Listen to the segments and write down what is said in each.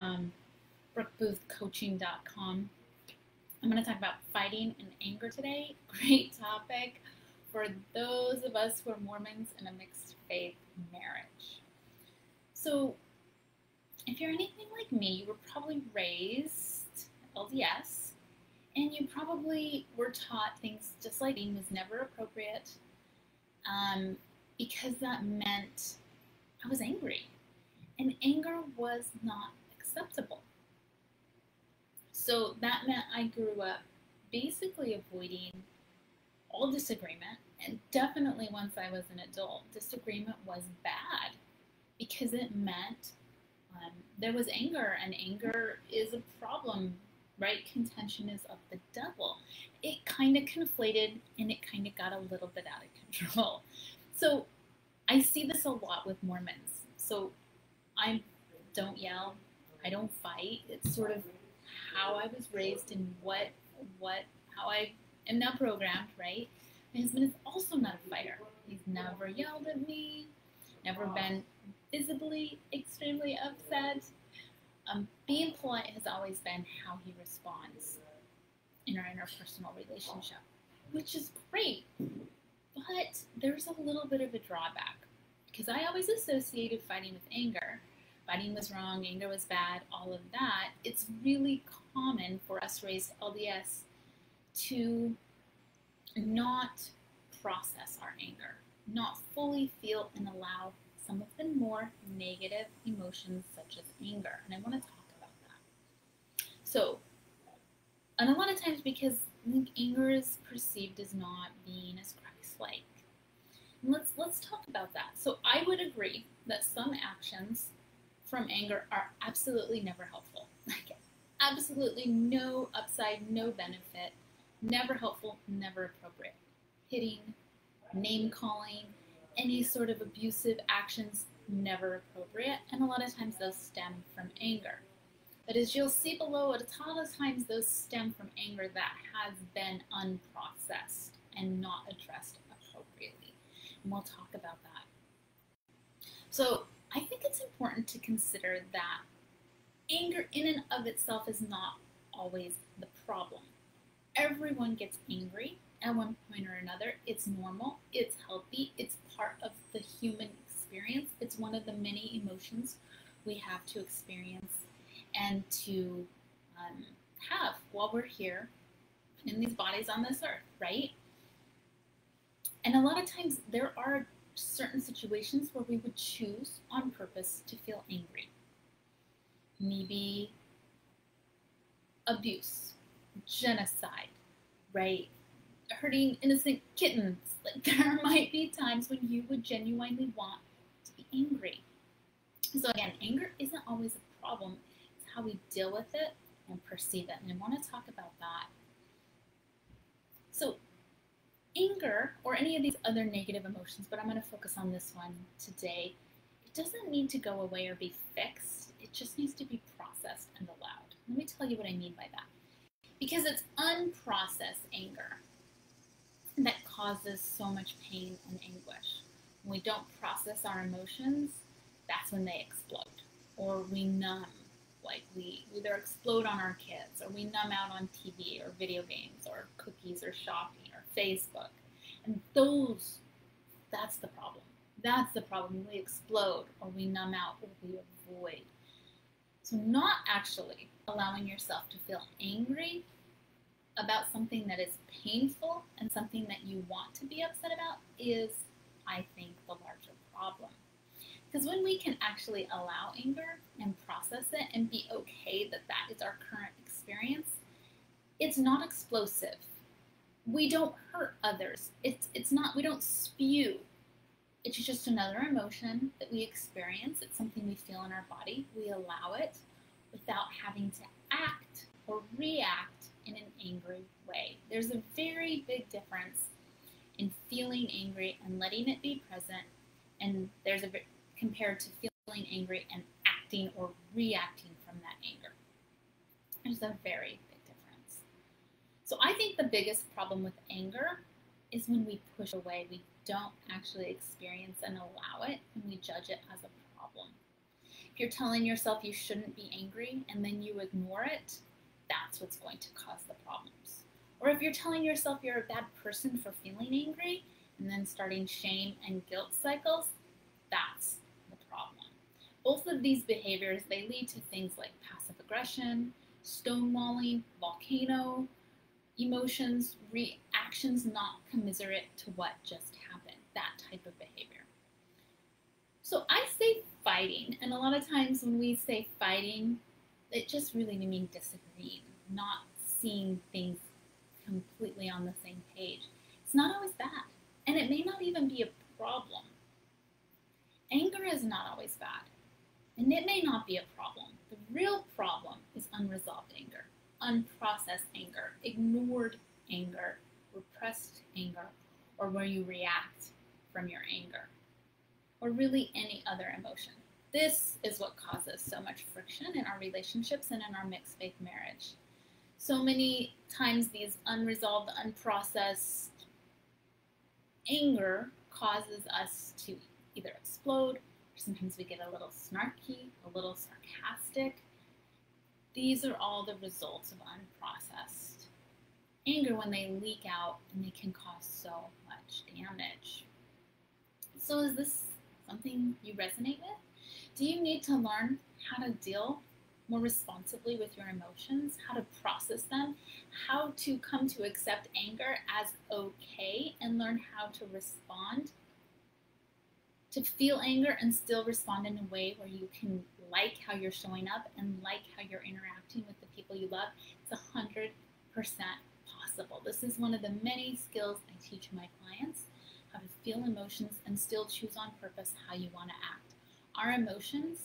um, brookeboothcoaching.com. I'm going to talk about fighting and anger today. Great topic for those of us who are Mormons in a mixed faith marriage. So, if you're anything like me, you were probably raised LDS, and you probably were taught things just like being was never appropriate, um, because that meant I was angry, and anger was not acceptable. So that meant I grew up basically avoiding all disagreement, and definitely once I was an adult, disagreement was bad because it meant um, there was anger, and anger is a problem, right? Contention is of the devil. It kind of conflated and it kind of got a little bit out of control. So I see this a lot with Mormons. So I don't yell, I don't fight. It's sort of how I was raised and what what how I am now programmed, right? My husband is also not a fighter. He's never yelled at me, never been visibly extremely upset. Um, being polite has always been how he responds in our interpersonal relationship, which is great. But there's a little bit of a drawback because I always associated fighting with anger. Fighting was wrong, anger was bad, all of that. It's really common for us raised LDS to not process our anger, not fully feel and allow some of the more negative emotions such as anger. And I want to talk about that. So, and a lot of times because anger is perceived as not being as Christ-like. let's let's talk about that. So I would agree that some actions from anger are absolutely never helpful. Like absolutely no upside, no benefit, never helpful, never appropriate. Hitting, name calling, any sort of abusive actions, never appropriate, and a lot of times those stem from anger. But as you'll see below, a lot of times those stem from anger that has been unprocessed and not addressed appropriately. And we'll talk about that. So it's important to consider that anger in and of itself is not always the problem. Everyone gets angry at one point or another. It's normal, it's healthy, it's part of the human experience. It's one of the many emotions we have to experience and to um, have while we're here in these bodies on this earth, right? And a lot of times there are certain situations where we would choose on purpose to feel angry maybe abuse, genocide, right? Hurting innocent kittens. Like there might be times when you would genuinely want to be angry. So again, anger isn't always a problem. It's how we deal with it and perceive it. And I want to talk about that. So anger or any of these other negative emotions, but I'm going to focus on this one today. It doesn't need to go away or be fixed it just needs to be processed and allowed. Let me tell you what I mean by that. Because it's unprocessed anger that causes so much pain and anguish. When we don't process our emotions, that's when they explode. Or we numb, like we either explode on our kids, or we numb out on TV or video games or cookies or shopping Facebook. And those, that's the problem. That's the problem. We explode or we numb out or we avoid. So, not actually allowing yourself to feel angry about something that is painful and something that you want to be upset about is, I think, the larger problem. Because when we can actually allow anger and process it and be okay that that is our current experience, it's not explosive. We don't hurt others. It's, it's not, we don't spew. It's just another emotion that we experience. It's something we feel in our body. We allow it without having to act or react in an angry way. There's a very big difference in feeling angry and letting it be present, and there's a compared to feeling angry and acting or reacting from that anger. There's a very. So I think the biggest problem with anger is when we push away. We don't actually experience and allow it, and we judge it as a problem. If you're telling yourself you shouldn't be angry and then you ignore it, that's what's going to cause the problems. Or if you're telling yourself you're a bad person for feeling angry and then starting shame and guilt cycles, that's the problem. Both of these behaviors, they lead to things like passive aggression, stonewalling, volcano, emotions, reactions not commiserate to what just happened, that type of behavior. So I say fighting, and a lot of times when we say fighting, it just really means disagreeing, not seeing things completely on the same page. It's not always bad, and it may not even be a problem. Anger is not always bad, and it may not be a problem. The real problem is unresolved anger, unprocessed anger, ignored anger, repressed anger, or where you react from your anger, or really any other emotion. This is what causes so much friction in our relationships and in our mixed faith marriage. So many times, these unresolved, unprocessed anger causes us to either explode, or sometimes we get a little snarky, a little sarcastic. These are all the results of unprocessed anger when they leak out and they can cause so much damage. So, is this something you resonate with? Do you need to learn how to deal more responsibly with your emotions, how to process them, how to come to accept anger as okay, and learn how to respond? To feel anger and still respond in a way where you can like how you're showing up and like how you're interacting with the people you love, it's 100% This is one of the many skills I teach my clients how to feel emotions and still choose on purpose how you want to act our emotions,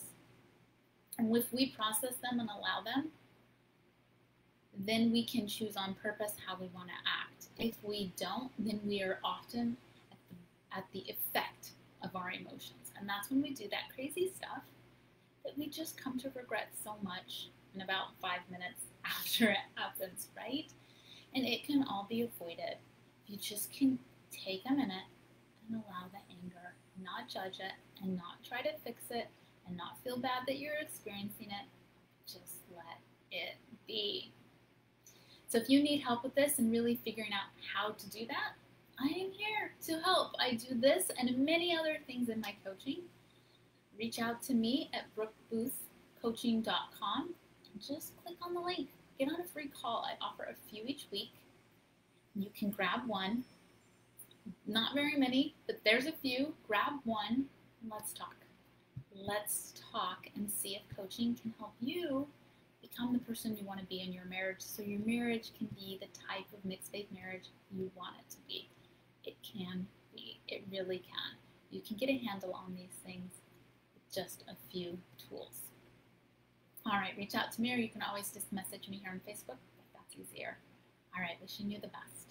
and if we process them and allow them, then we can choose on purpose how we want to act. If we don't, then we are often at the, at the effect of our emotions. And that's when we do that crazy stuff that we just come to regret so much in about five minutes after it happens, right? And it can all be avoided. You just can take a minute and allow the anger, not judge it, and not try to fix it and not feel bad that you're experiencing it. Just let it be. So if you need help with this and really figuring out how to do that, I am here to help. I do this and many other things in my coaching. Reach out to me at brookeboothcoaching.com and just click on the link. Get on a free call. I offer a few each week. You can grab one. Not very many, but there's a few. Grab one and let's talk. Let's talk and see if coaching can help you become the person you want to be in your marriage so your marriage can be the type of mixed faith marriage you want it to be. It can be. It really can. You can get a handle on these things with just a few tools. All right, reach out to me or you can always just message me here on Facebook that's easier. All right, wishing you the best.